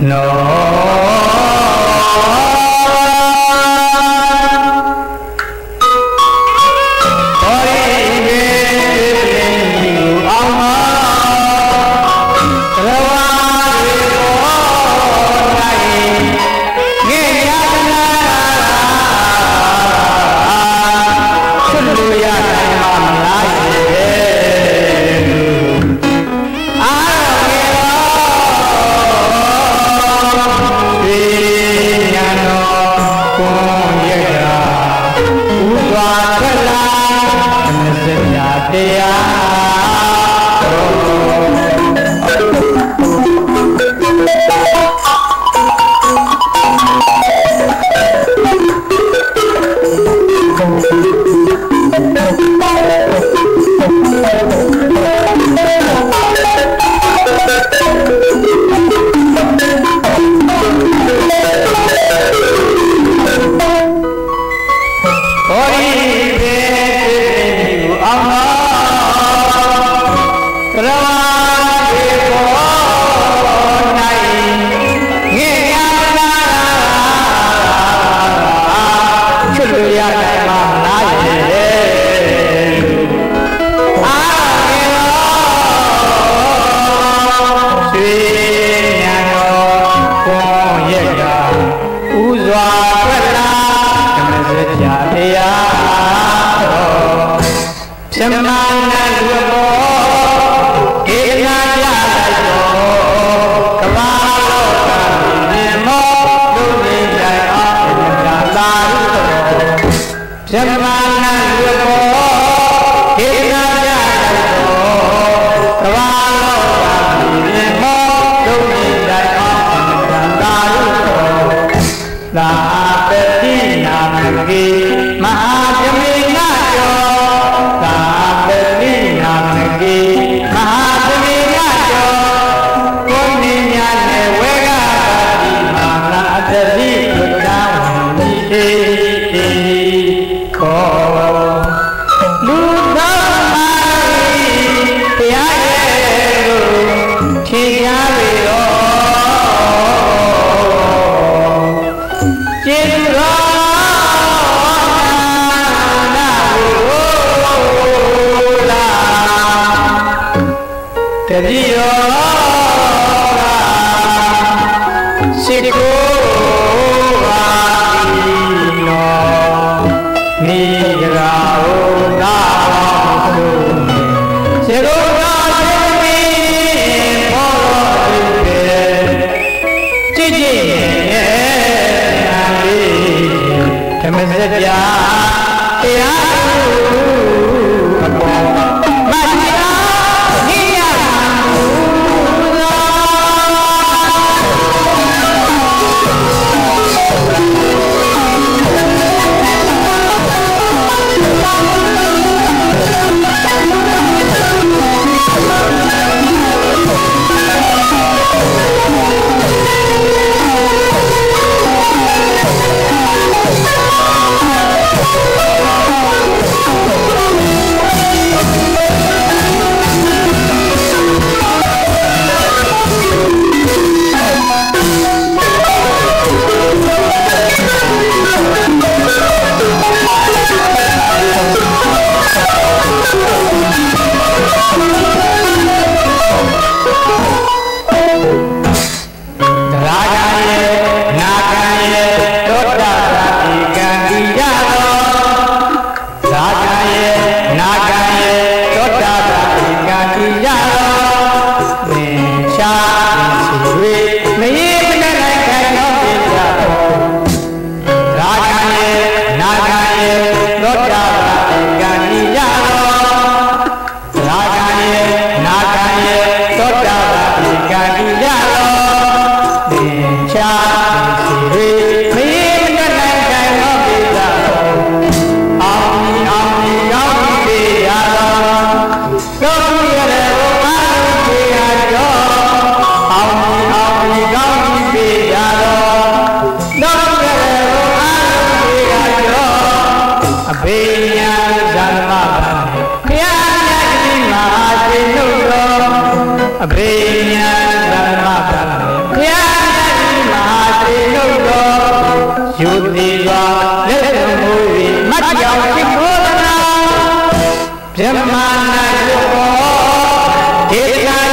No. Thank. Là တိယောကစိတကိုပါတိနောမိဂရာဟောနာသုစေရောသာသေမိဘောတိတေကြည်ကြည်ရဲ့နာလေးဓမ္မစကြာတရားသူ नागा အဘေညာဇာမပါဘုရားမြတ်ကြီးမဟာရှင်တို့တော်ယူသည်စွာလက်တော်မူ၍မတ်ကြောင်ရှိခိုးသနာဗြဟ္မာနာယောဒေသ